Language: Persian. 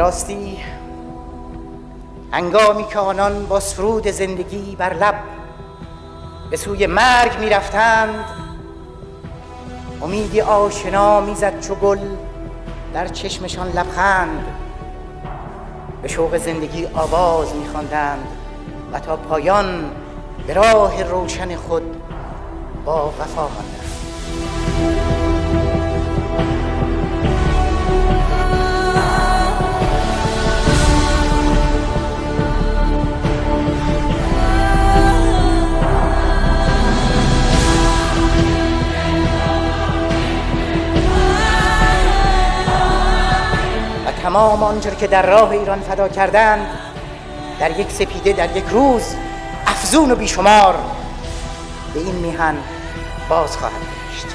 راستی هنگامی که آنان با سرود زندگی بر لب به سوی مرگ می‌رفتند امیدی آشنا می‌زد چو گل در چشمشان لبخند. به شوق زندگی آواز میخواندند و تا پایان به راه روشن خود با وفا ماندند. تمام آنچه که در راه ایران فدا کردند در یک سپیده در یک روز افزون و بیشمار به این میهن باز خواهد گشت.